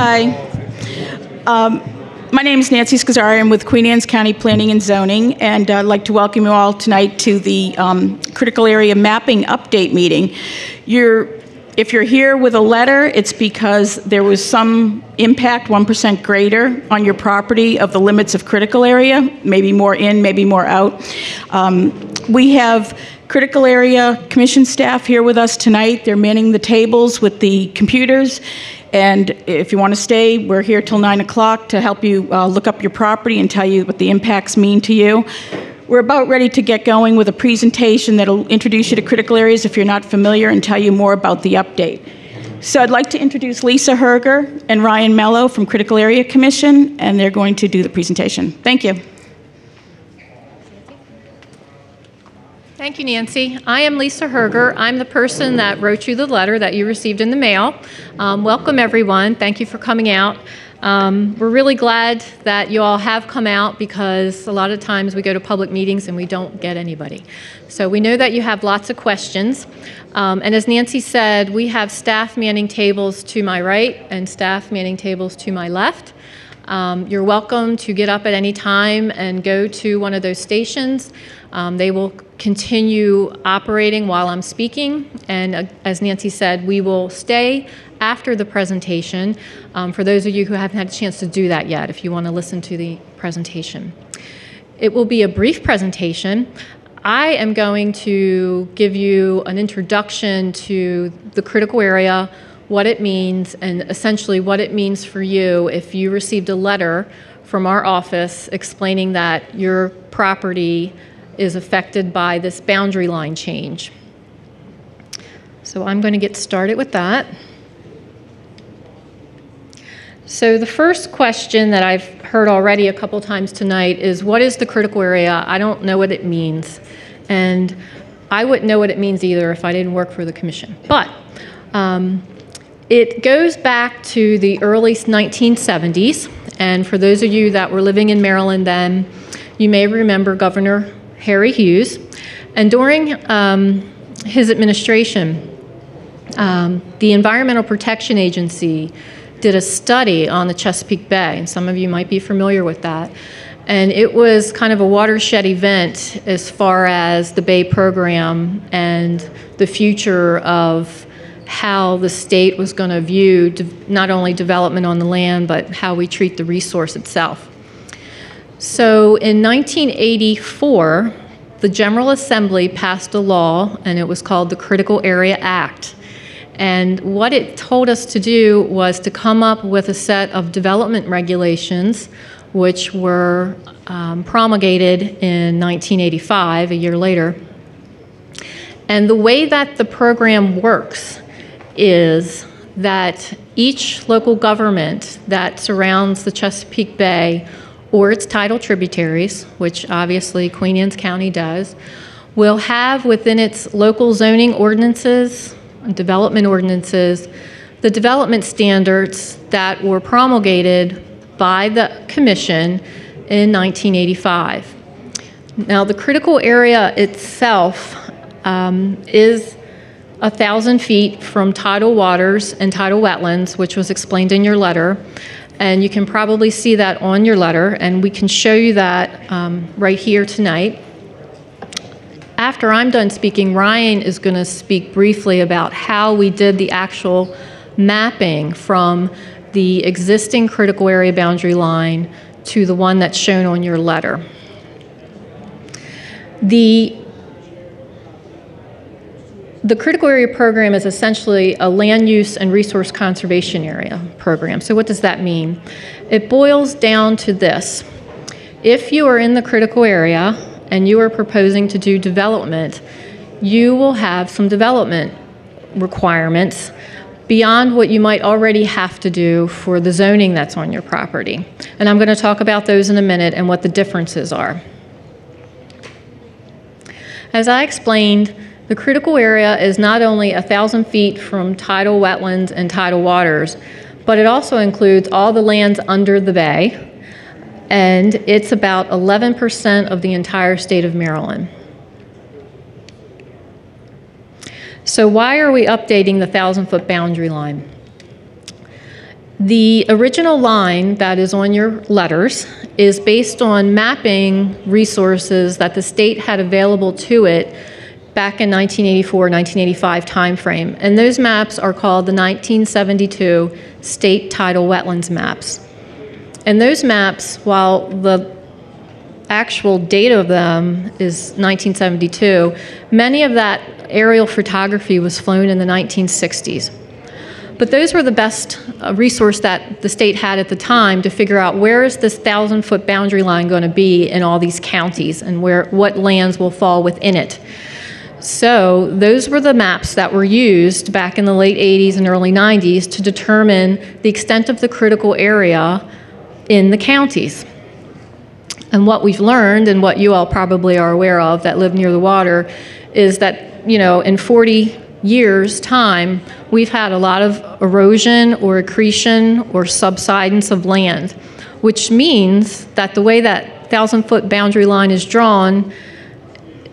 Hi. Um, my name is Nancy Scozzari. I'm with Queen Anne's County Planning and Zoning, and I'd like to welcome you all tonight to the um, Critical Area Mapping Update Meeting. You're, if you're here with a letter, it's because there was some impact, 1% greater, on your property of the limits of critical area, maybe more in, maybe more out. Um, we have critical area commission staff here with us tonight. They're manning the tables with the computers. And if you want to stay, we're here till 9 o'clock to help you uh, look up your property and tell you what the impacts mean to you. We're about ready to get going with a presentation that'll introduce you to critical areas if you're not familiar and tell you more about the update. So I'd like to introduce Lisa Hoerger and Ryan Mello from Critical Area Commission, and they're going to do the presentation. Thank you. Thank you, Nancy. I am Lisa Hoerger. I'm the person that wrote you the letter that you received in the mail. Um, welcome, everyone. Thank you for coming out. Um, we're really glad that you all have come out because a lot of times we go to public meetings and we don't get anybody. So we know that you have lots of questions. Um, and as Nancy said, we have staff manning tables to my right and staff manning tables to my left. Um, you're welcome to get up at any time and go to one of those stations. Um, they will continue operating while I'm speaking, and uh, as Nancy said, we will stay after the presentation um, for those of you who haven't had a chance to do that yet, if you want to listen to the presentation. It will be a brief presentation. I am going to give you an introduction to the critical area, what it means, and essentially what it means for you if you received a letter from our office explaining that your property is affected by this boundary line change. So I'm going to get started with that. So the first question that I've heard already a couple times tonight is what is the critical area? I don't know what it means. And I wouldn't know what it means either if I didn't work for the commission. But um, it goes back to the early 1970s. And for those of you that were living in Maryland then, you may remember Governor Harry Hughes. And during um, his administration, um, the Environmental Protection Agency did a study on the Chesapeake Bay, and some of you might be familiar with that. And it was kind of a watershed event as far as the Bay program and the future of how the state was going to view not only development on the land, but how we treat the resource itself. So in 1984, the General Assembly passed a law, and it was called the Critical Area Act. And what it told us to do was to come up with a set of development regulations, which were um, promulgated in 1985, a year later. And the way that the program works is that each local government that surrounds the Chesapeake Bay or its tidal tributaries, which obviously Queen Anne's County does, will have within its local zoning ordinances and development ordinances the development standards that were promulgated by the Commission in 1985. Now, the critical area itself um, is a thousand feet from tidal waters and tidal wetlands, which was explained in your letter. And you can probably see that on your letter, and we can show you that um, right here tonight. After I'm done speaking, Ryan is going to speak briefly about how we did the actual mapping from the existing critical area boundary line to the one that's shown on your letter. The the critical area program is essentially a land use and resource conservation area program. So, what does that mean? It boils down to this if you are in the critical area and you are proposing to do development, you will have some development requirements beyond what you might already have to do for the zoning that's on your property. And I'm going to talk about those in a minute and what the differences are. As I explained, the critical area is not only 1,000 feet from tidal wetlands and tidal waters, but it also includes all the lands under the bay, and it's about 11% of the entire state of Maryland. So, why are we updating the 1,000 foot boundary line? The original line that is on your letters is based on mapping resources that the state had available to it back in 1984, 1985 timeframe. And those maps are called the 1972 State Tidal Wetlands Maps. And those maps, while the actual date of them is 1972, many of that aerial photography was flown in the 1960s. But those were the best uh, resource that the state had at the time to figure out where is this thousand foot boundary line going to be in all these counties and where what lands will fall within it. So those were the maps that were used back in the late 80s and early 90s to determine the extent of the critical area in the counties. And what we've learned, and what you all probably are aware of that live near the water, is that, you know, in 40 years' time, we've had a lot of erosion or accretion or subsidence of land, which means that the way that thousand foot boundary line is drawn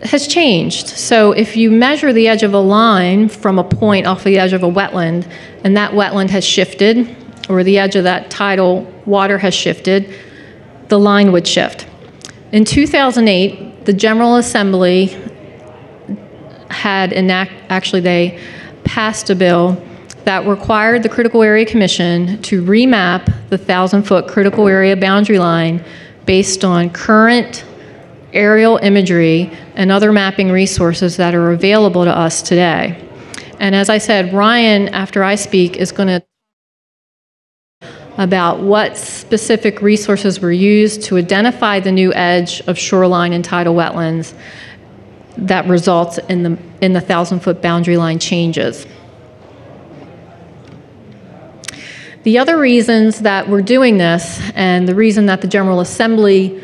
has changed. So if you measure the edge of a line from a point off the edge of a wetland, and that wetland has shifted, or the edge of that tidal water has shifted, the line would shift. In 2008, the General Assembly had enact, actually they passed a bill that required the Critical Area Commission to remap the thousand foot critical area boundary line based on current aerial imagery and other mapping resources that are available to us today. And as I said, Ryan, after I speak, is going to about what specific resources were used to identify the new edge of shoreline and tidal wetlands that results in the, in the thousand foot boundary line changes. The other reasons that we're doing this, and the reason that the General Assembly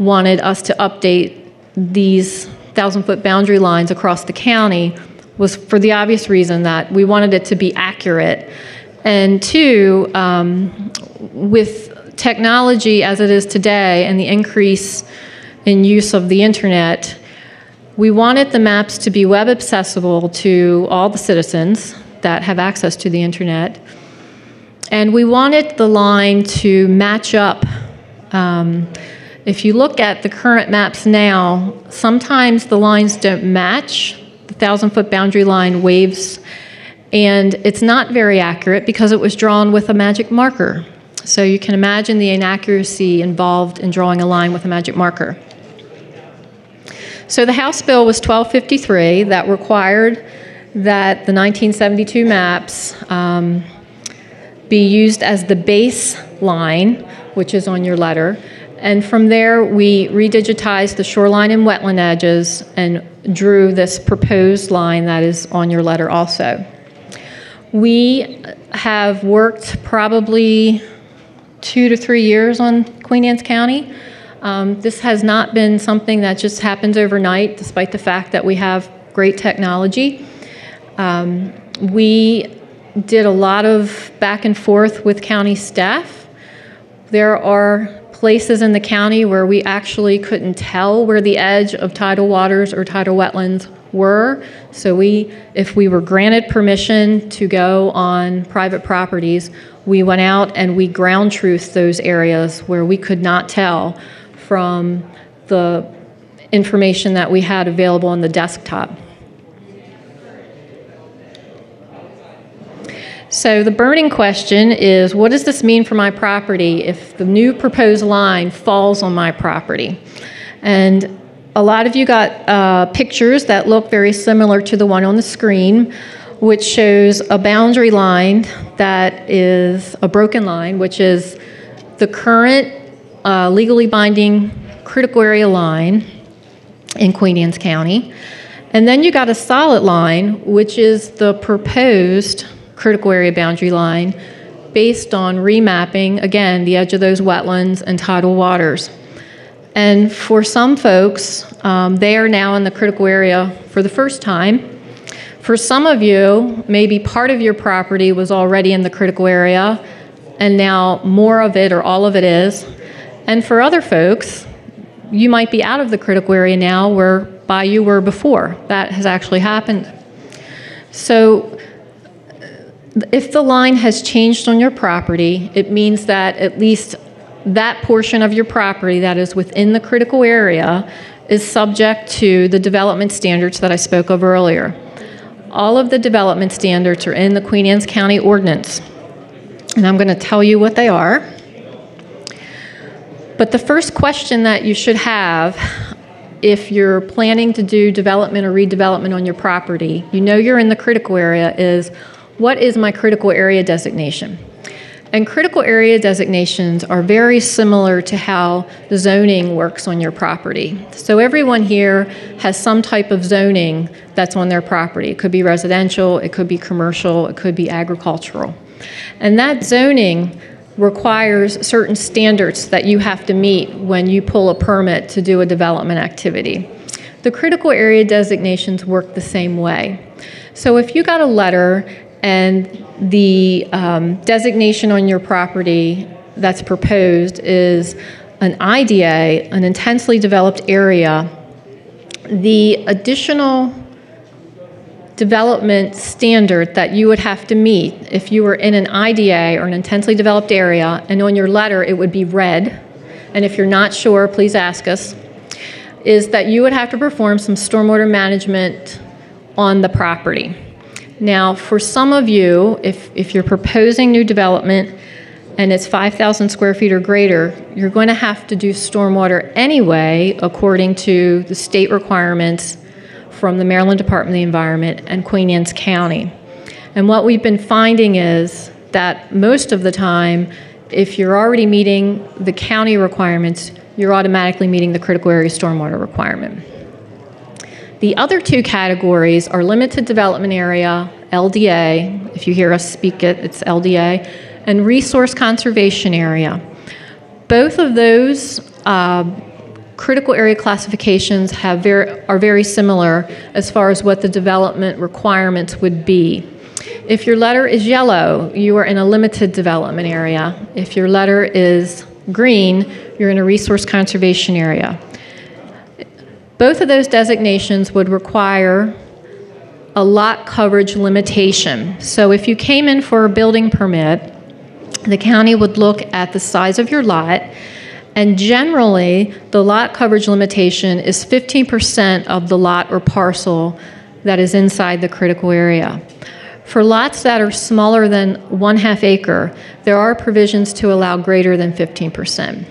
wanted us to update these thousand foot boundary lines across the county, was for the obvious reason that we wanted it to be accurate. And two, um, with technology as it is today and the increase in use of the internet, we wanted the maps to be web accessible to all the citizens that have access to the internet. And we wanted the line to match up. Um, if you look at the current maps now, sometimes the lines don't match. The thousand foot boundary line waves, and it's not very accurate because it was drawn with a magic marker. So you can imagine the inaccuracy involved in drawing a line with a magic marker. So the House bill was 1253 that required that the 1972 maps um, be used as the baseline, which is on your letter. And from there, we redigitized the shoreline and wetland edges and drew this proposed line that is on your letter also. We have worked probably two to three years on Queen Anne's County. Um, this has not been something that just happens overnight, despite the fact that we have great technology. Um, we did a lot of back and forth with county staff. There are places in the county where we actually couldn't tell where the edge of tidal waters or tidal wetlands were. So we, if we were granted permission to go on private properties, we went out and we ground truthed those areas where we could not tell from the information that we had available on the desktop. So the burning question is, what does this mean for my property if the new proposed line falls on my property? And a lot of you got uh, pictures that look very similar to the one on the screen, which shows a boundary line that is a broken line, which is the current uh, legally binding critical area line in Queen Anne's County. And then you got a solid line, which is the proposed critical area boundary line based on remapping, again, the edge of those wetlands and tidal waters. And for some folks, um, they are now in the critical area for the first time. For some of you, maybe part of your property was already in the critical area, and now more of it or all of it is. And for other folks, you might be out of the critical area now where by you were before. That has actually happened. So if the line has changed on your property, it means that at least that portion of your property that is within the critical area is subject to the development standards that I spoke of earlier. All of the development standards are in the Queen Anne's County ordinance, and I'm going to tell you what they are. But the first question that you should have if you're planning to do development or redevelopment on your property, you know you're in the critical area, is what is my critical area designation? And critical area designations are very similar to how the zoning works on your property. So everyone here has some type of zoning that's on their property. It could be residential, it could be commercial, it could be agricultural. And that zoning requires certain standards that you have to meet when you pull a permit to do a development activity. The critical area designations work the same way. So if you got a letter and the um, designation on your property that's proposed is an IDA, an intensely developed area. The additional development standard that you would have to meet if you were in an IDA or an intensely developed area, and on your letter it would be red, and if you're not sure, please ask us, is that you would have to perform some stormwater management on the property. Now, for some of you, if, if you're proposing new development and it's 5,000 square feet or greater, you're going to have to do stormwater anyway, according to the state requirements from the Maryland Department of the Environment and Queen Anne's County. And what we've been finding is that most of the time, if you're already meeting the county requirements, you're automatically meeting the critical area stormwater requirement. The other two categories are limited development area, LDA, if you hear us speak it, it's LDA, and resource conservation area. Both of those uh, critical area classifications have very, are very similar as far as what the development requirements would be. If your letter is yellow, you are in a limited development area. If your letter is green, you're in a resource conservation area. Both of those designations would require a lot coverage limitation. So if you came in for a building permit, the county would look at the size of your lot, and generally, the lot coverage limitation is 15% of the lot or parcel that is inside the critical area. For lots that are smaller than one half acre, there are provisions to allow greater than 15%.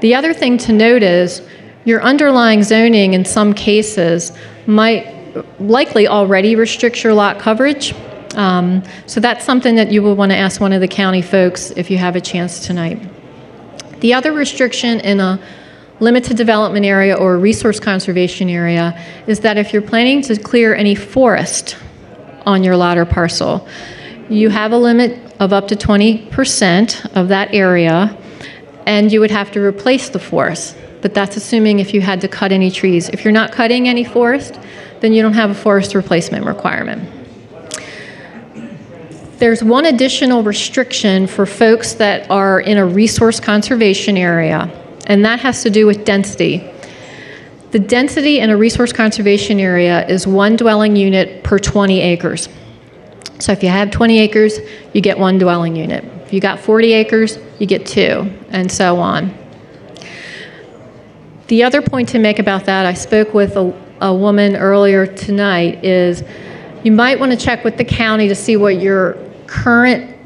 The other thing to note is your underlying zoning in some cases might likely already restrict your lot coverage. Um, so that's something that you will want to ask one of the county folks if you have a chance tonight. The other restriction in a limited development area or resource conservation area is that if you're planning to clear any forest on your lot or parcel, you have a limit of up to 20% of that area, and you would have to replace the forest but that's assuming if you had to cut any trees. If you're not cutting any forest, then you don't have a forest replacement requirement. There's one additional restriction for folks that are in a resource conservation area, and that has to do with density. The density in a resource conservation area is one dwelling unit per 20 acres. So if you have 20 acres, you get one dwelling unit. If you got 40 acres, you get two, and so on. The other point to make about that, I spoke with a, a woman earlier tonight, is you might want to check with the county to see what your current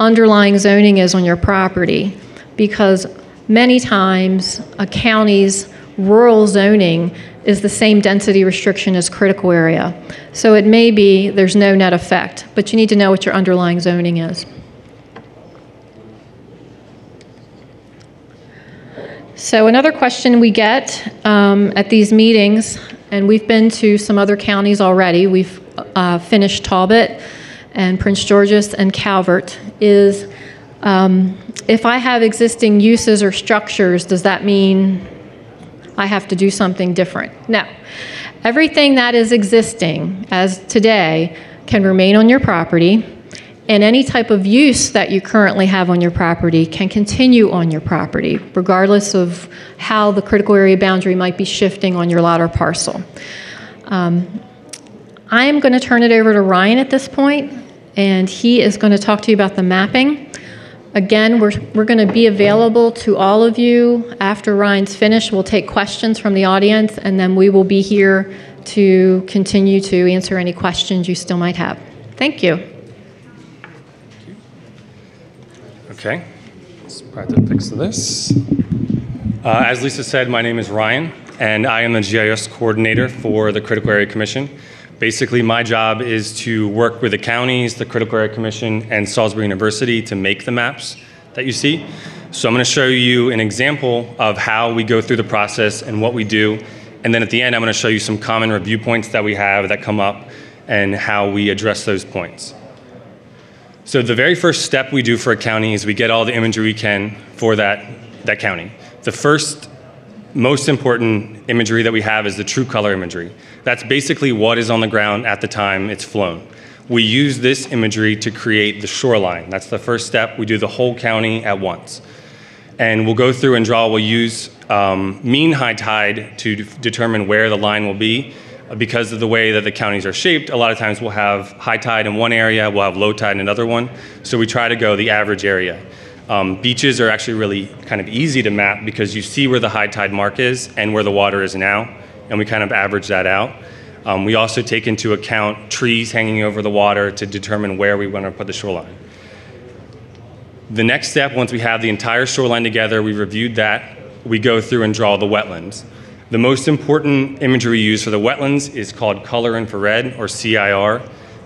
underlying zoning is on your property because many times a county's rural zoning is the same density restriction as critical area. So it may be there's no net effect, but you need to know what your underlying zoning is. So, another question we get um, at these meetings, and we've been to some other counties already, we've uh, finished Talbot and Prince George's and Calvert, is um, if I have existing uses or structures, does that mean I have to do something different? No. Everything that is existing as today can remain on your property and any type of use that you currently have on your property can continue on your property, regardless of how the critical area boundary might be shifting on your lot or parcel. Um, I am going to turn it over to Ryan at this point, and he is going to talk to you about the mapping. Again, we're, we're going to be available to all of you after Ryan's finished. We'll take questions from the audience, and then we will be here to continue to answer any questions you still might have. Thank you. Okay, let's try to fix this. Uh, as Lisa said, my name is Ryan, and I am the GIS coordinator for the Critical Area Commission. Basically, my job is to work with the counties, the Critical Area Commission, and Salisbury University to make the maps that you see. So I'm going to show you an example of how we go through the process and what we do. And then at the end, I'm going to show you some common review points that we have that come up and how we address those points. So the very first step we do for a county is we get all the imagery we can for that, that county. The first most important imagery that we have is the true color imagery. That's basically what is on the ground at the time it's flown. We use this imagery to create the shoreline. That's the first step. We do the whole county at once. And we'll go through and draw, we'll use um, mean high tide to determine where the line will be because of the way that the counties are shaped, a lot of times we'll have high tide in one area, we'll have low tide in another one. So we try to go the average area. Um, beaches are actually really kind of easy to map because you see where the high tide mark is and where the water is now, and we kind of average that out. Um, we also take into account trees hanging over the water to determine where we want to put the shoreline. The next step, once we have the entire shoreline together, we reviewed that, we go through and draw the wetlands. The most important imagery used for the wetlands is called color infrared or CIR.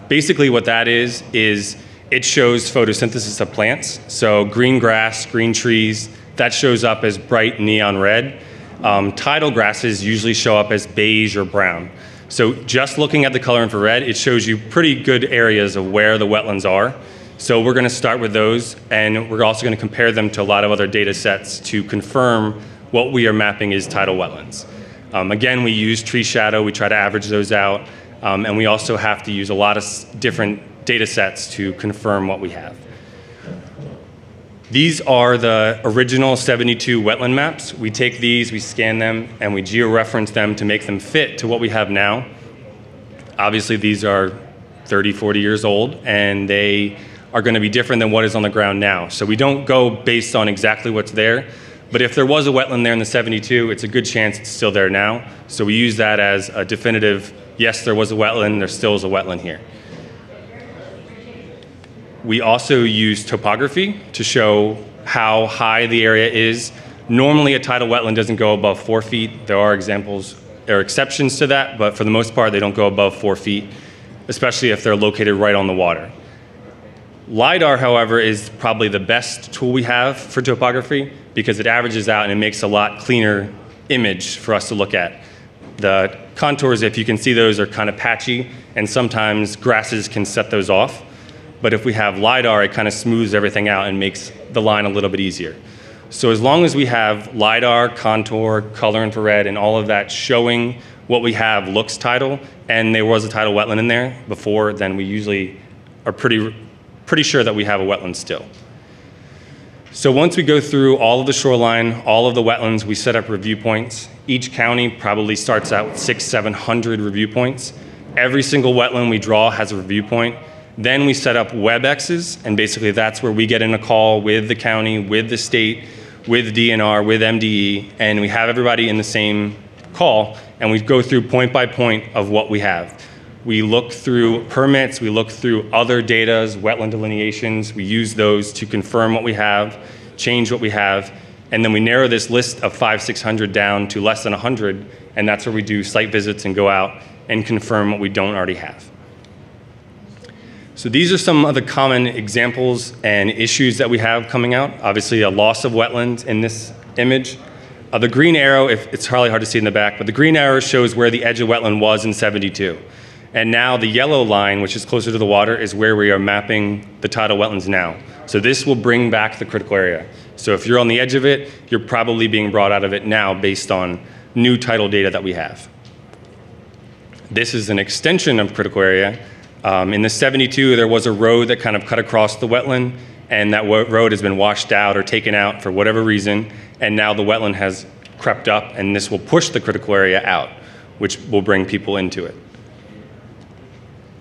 Basically, what that is, is it shows photosynthesis of plants. So, green grass, green trees, that shows up as bright neon red. Um, tidal grasses usually show up as beige or brown. So, just looking at the color infrared, it shows you pretty good areas of where the wetlands are. So, we're going to start with those, and we're also going to compare them to a lot of other data sets to confirm what we are mapping is tidal wetlands. Um, again, we use tree shadow, we try to average those out, um, and we also have to use a lot of different data sets to confirm what we have. These are the original 72 wetland maps. We take these, we scan them, and we georeference them to make them fit to what we have now. Obviously, these are 30, 40 years old, and they are going to be different than what is on the ground now. So we don't go based on exactly what's there, but if there was a wetland there in the 72, it's a good chance it's still there now. So we use that as a definitive yes, there was a wetland, there still is a wetland here. We also use topography to show how high the area is. Normally, a tidal wetland doesn't go above four feet. There are examples, there are exceptions to that, but for the most part, they don't go above four feet, especially if they're located right on the water. LIDAR, however, is probably the best tool we have for topography because it averages out and it makes a lot cleaner image for us to look at. The contours, if you can see those, are kind of patchy, and sometimes grasses can set those off. But if we have LIDAR, it kind of smooths everything out and makes the line a little bit easier. So as long as we have LIDAR, contour, color infrared, and all of that showing what we have looks tidal, and there was a tidal wetland in there before, then we usually are pretty, pretty sure that we have a wetland still. So once we go through all of the shoreline, all of the wetlands, we set up review points. Each county probably starts out with six, 700 review points. Every single wetland we draw has a review point. Then we set up WebExes, and basically that's where we get in a call with the county, with the state, with DNR, with MDE, and we have everybody in the same call, and we go through point by point of what we have. We look through permits, we look through other datas, wetland delineations, we use those to confirm what we have, change what we have, and then we narrow this list of five, 600 down to less than 100, and that's where we do site visits and go out and confirm what we don't already have. So these are some of the common examples and issues that we have coming out. Obviously, a loss of wetlands in this image. Uh, the green arrow, if, it's hardly hard to see in the back, but the green arrow shows where the edge of wetland was in 72. And now the yellow line, which is closer to the water, is where we are mapping the tidal wetlands now. So this will bring back the critical area. So if you're on the edge of it, you're probably being brought out of it now based on new tidal data that we have. This is an extension of critical area. Um, in the 72, there was a road that kind of cut across the wetland, and that road has been washed out or taken out for whatever reason, and now the wetland has crept up, and this will push the critical area out, which will bring people into it.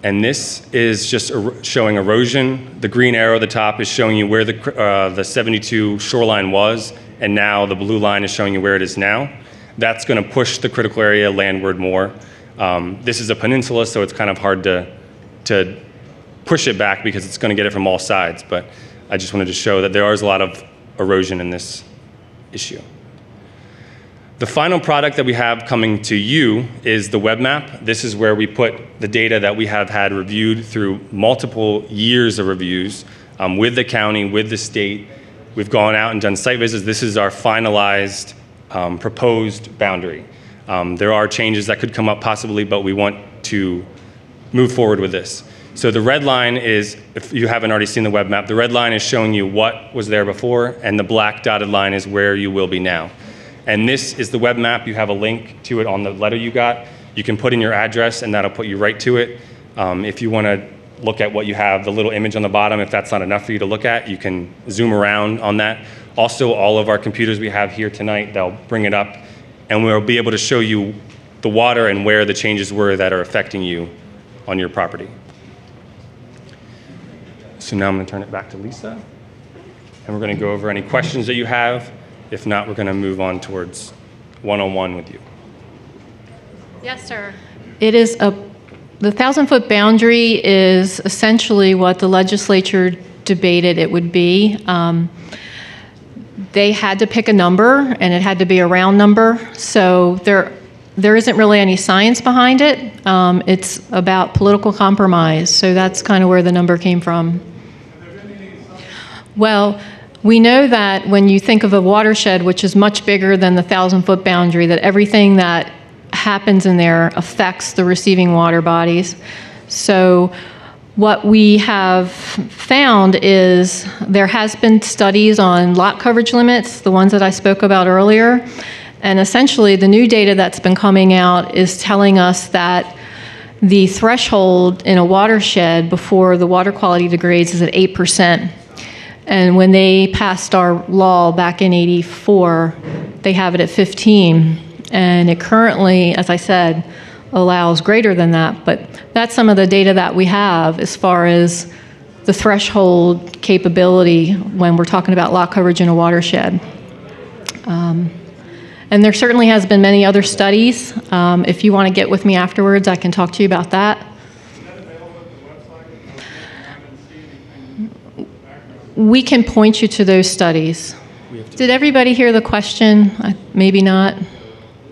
And this is just er- showing erosion. The green arrow at the top is showing you where the, uh, the 72 shoreline was, and now the blue line is showing you where it is now. That's going to push the critical area landward more. Um, this is a peninsula, so it's kind of hard to, to push it back because it's going to get it from all sides. But I just wanted to show that there is a lot of erosion in this issue. The final product that we have coming to you is the web map. This is where we put the data that we have had reviewed through multiple years of reviews um, with the county, with the state. We've gone out and done site visits. This is our finalized um, proposed boundary. Um, there are changes that could come up possibly, but we want to move forward with this. So the red line is, if you haven't already seen the web map, the red line is showing you what was there before, and the black dotted line is where you will be now. And this is the web map. You have a link to it on the letter you got. You can put in your address, and that'll put you right to it. Um, if you want to look at what you have, the little image on the bottom, if that's not enough for you to look at, you can zoom around on that. Also, all of our computers we have here tonight, they'll bring it up, and we'll be able to show you the water and where the changes were that are affecting you on your property. So now I'm going to turn it back to Lisa, and we're going to go over any questions that you have. If not, we're going to move on towards one-on-one with you. Yes, sir. It is a, the thousand-foot boundary is essentially what the legislature debated it would be. Um, They had to pick a number, and it had to be a round number, so there, there isn't really any science behind it. Um, It's about political compromise, so that's kind of where the number came from. Well, we know that when you think of a watershed, which is much bigger than the thousand foot boundary, that everything that happens in there affects the receiving water bodies. So, what we have found is there has been studies on lot coverage limits, the ones that I spoke about earlier, and essentially the new data that's been coming out is telling us that the threshold in a watershed before the water quality degrades is at 8%. And when they passed our law back in 84, they have it at 15. And it currently, as I said, allows greater than that. But that's some of the data that we have as far as the threshold capability when we're talking about lot coverage in a watershed. Um, and there certainly has been many other studies. Um, if you want to get with me afterwards, I can talk to you about that. We can point you to those studies. Did everybody hear the question? Maybe not.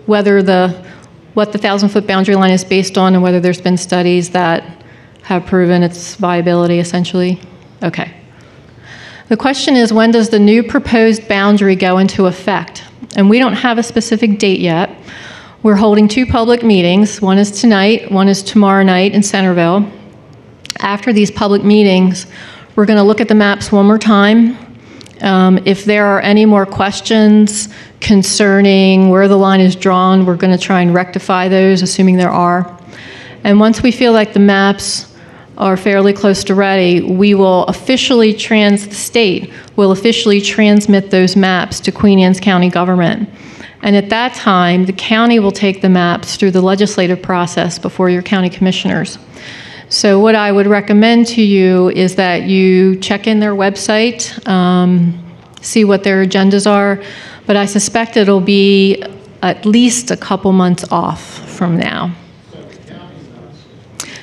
Whether the, what the thousand foot boundary line is based on and whether there's been studies that have proven its viability essentially? Okay. The question is when does the new proposed boundary go into effect? And we don't have a specific date yet. We're holding two public meetings. One is tonight, one is tomorrow night in Centreville. After these public meetings, we're going to look at the maps one more time. Um, if there are any more questions concerning where the line is drawn, we're going to try and rectify those, assuming there are. And once we feel like the maps are fairly close to ready, we will officially trans, the state will officially transmit those maps to Queen Anne's County government. And at that time, the county will take the maps through the legislative process before your county commissioners. So, what I would recommend to you is that you check in their website, um, see what their agendas are, but I suspect it'll be at least a couple months off from now.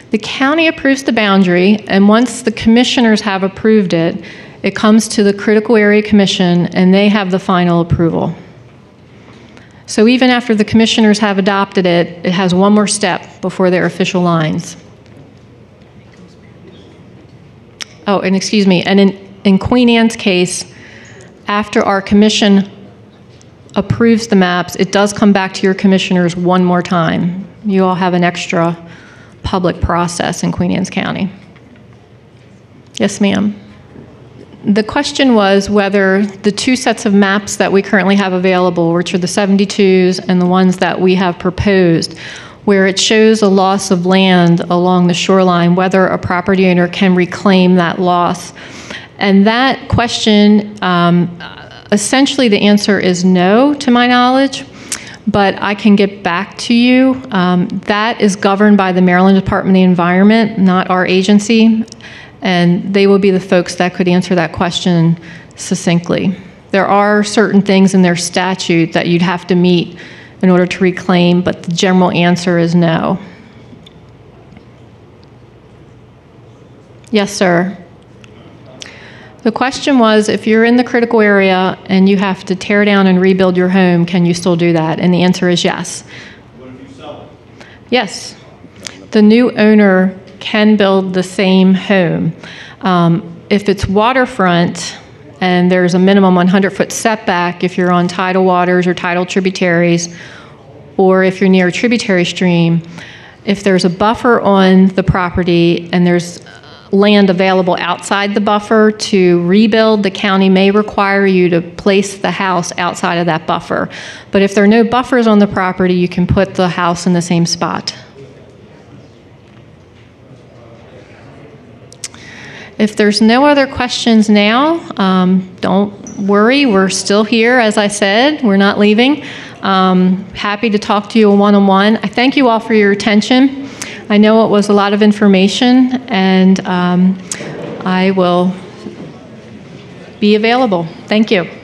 The county approves the boundary, and once the commissioners have approved it, it comes to the Critical Area Commission, and they have the final approval. So even after the commissioners have adopted it, it has one more step before their official lines. Oh, and excuse me, and in, in Queen Anne's case, after our commission approves the maps, it does come back to your commissioners one more time. You all have an extra public process in Queen Anne's County. Yes, ma'am. The question was whether the two sets of maps that we currently have available, which are the 72s and the ones that we have proposed, where it shows a loss of land along the shoreline, whether a property owner can reclaim that loss. And that question, um, essentially, the answer is no, to my knowledge. but I can get back to you. Um, That is governed by the Maryland Department of the Environment, not our agency, and they will be the folks that could answer that question succinctly. There are certain things in their statute that you'd have to meet in order to reclaim, but the general answer is no. Yes, sir. The question was, if you're in the critical area and you have to tear down and rebuild your home, can you still do that? And the answer is yes. What if you sell? Yes. The new owner can build the same home. Um, If it's waterfront and there's a minimum 100-foot setback, if you're on tidal waters or tidal tributaries, or if you're near a tributary stream, if there's a buffer on the property and there's land available outside the buffer to rebuild, the county may require you to place the house outside of that buffer. But if there are no buffers on the property, you can put the house in the same spot. If there's no other questions now, um, don't worry, we're still here, as I said, we're not leaving. Um, Happy to talk to you one-on-one. I thank you all for your attention. I know it was a lot of information, and um, I will be available. Thank you.